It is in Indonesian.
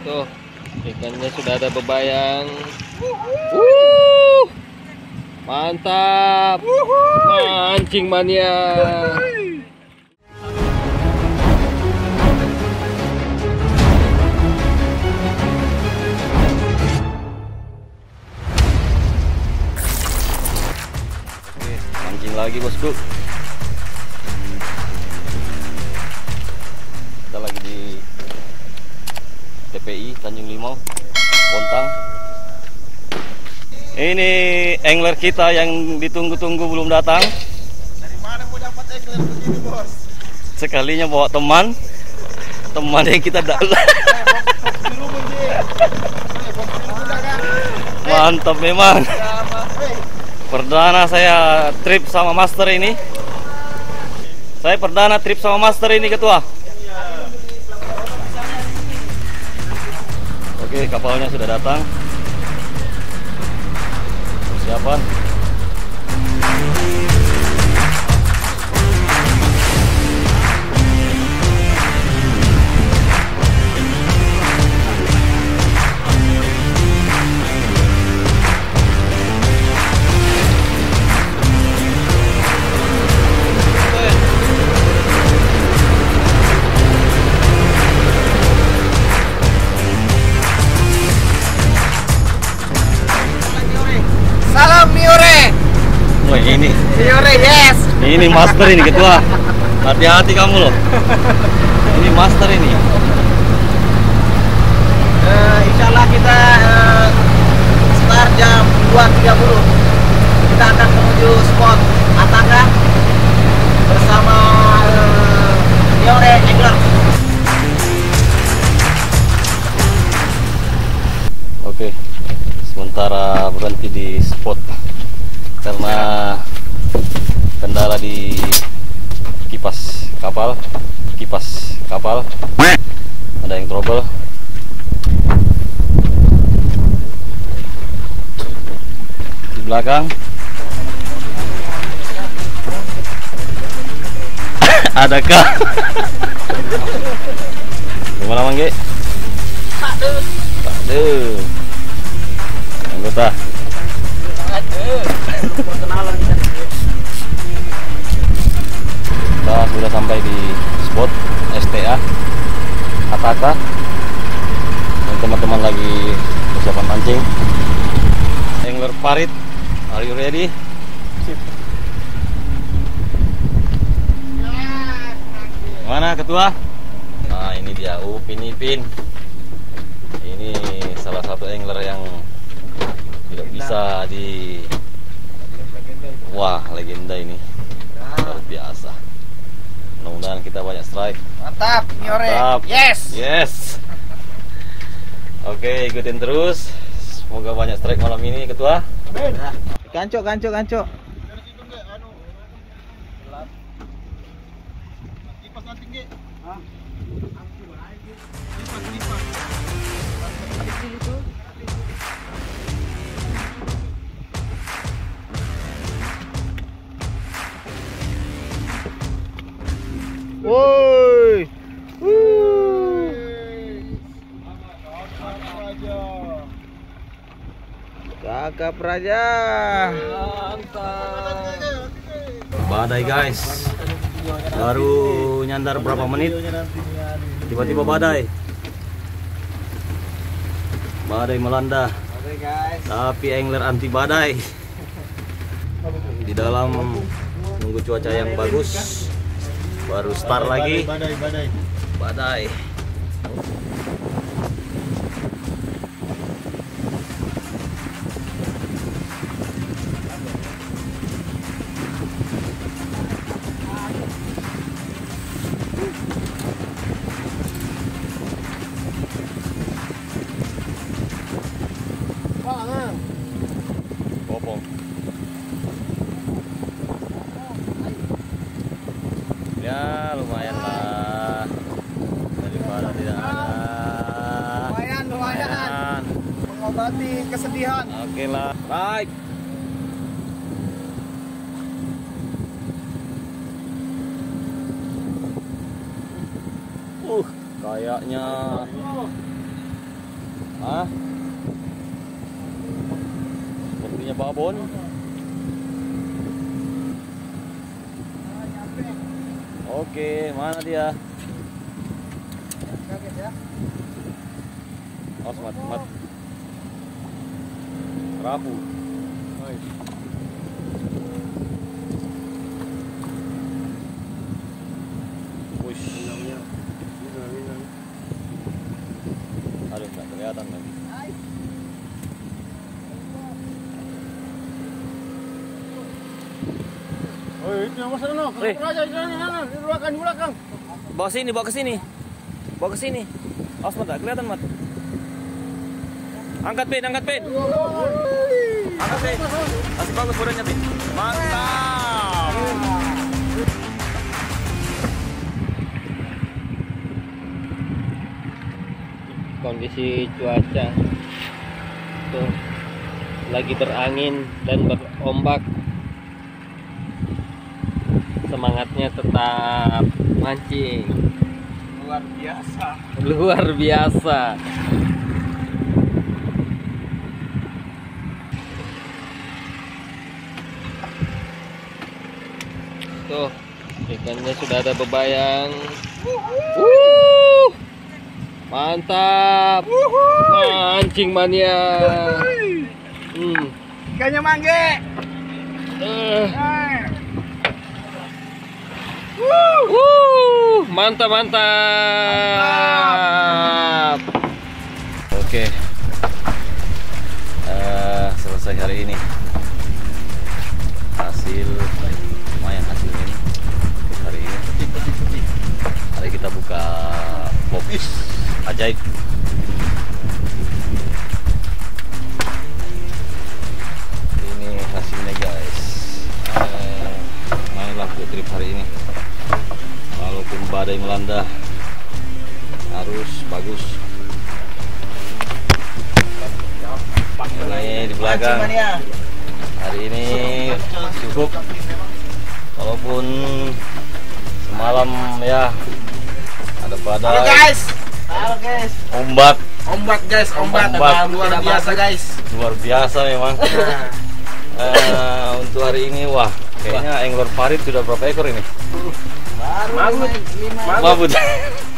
Tuh, ikannya sudah ada bebayang. Wuh, mantap. Mancing mania. Mancing lagi bosku. TPI Tanjung Limau, Bontang. Ini angler kita yang ditunggu-tunggu belum datang. Dari mana mau dapat angler begini bos? Sekalinya bawa teman, teman yang kita Ji. Eh, mantap memang. Perdana saya trip sama master ini. Saya perdana trip sama master ini ketua. Kapalnya sudah datang. Persiapan. Ini master ini ketua. Hati-hati kamu loh. Ini master ini. Eh, insya Allah kita eh, start jam 2.30 Kita akan menuju spot Atanga bersama eh, Miore Angler. Oke, sementara berhenti di spot karena di kipas kapal, kipas kapal ada yang trouble. Di belakang adakah? Gimana Mangge? Aduh. Anggota. Kita sudah sampai di spot STA Ataka. Dan teman-teman lagi persiapan mancing. Angler Farid, are you ready? Mana ketua? Nah ini dia Upin Ipin. Ini salah satu angler yang tidak bisa di Wah, legenda ini. Luar biasa. Mudah-mudahan kita banyak strike. Mantap, Miore. Mantap. Yes. Yes. Oke, ikutin terus. Semoga banyak strike malam ini, Ketua. Kanco, kanco, kanco. Woi. Kakak Praja. Badai, guys. Baru nyandar berapa menit? Tiba-tiba badai. Badai melanda. Tapi angler anti badai. Di dalam nunggu cuaca yang bagus. Baru start lagi. Badai, badai. Mengobati kesedihan. Oke lah. Baik. Uh, kayaknya Hah? Sepertinya babon. Oke, mana dia? Kaget ya. Oh, mat, mat. Rapu. Oi. Wush. Minumnya. Minum, minum. Aduh, nggak kelihatan lagi. Oi, itu yang masuk no. Aja, jangan, jangan. Di belakang, di belakang. Bawa sini, bawa ke sini. Bawa ke sini. Awas, mat, nggak kelihatan, mat. Angkat, Pin, angkat, Pin. Angkat, Pin. Masih bagus badannya, Pin. Mantap. kondisi cuaca tuh lagi berangin dan berombak semangatnya tetap mancing Luar biasa. luar biasa tuh ikannya sudah ada bebayang Wuh, mantap mancing mania hmm. Ikannya mangge. Eh. Wuh, mantap mantap. Oke. Eh, selesai hari ini. Ajaib. Ini hasilnya guys. Eh, main laku trip hari ini. Walaupun badai melanda, harus bagus ini di belakang hari ini cukup walaupun semalam ya ada badai Halo guys. Halo guys. ombak Ombak guys, ombak. Ombak. Luar biasa guys. luar biasa memang Eh, untuk hari ini wah kayaknya angler parit sudah berapa ekor ini Baru mabut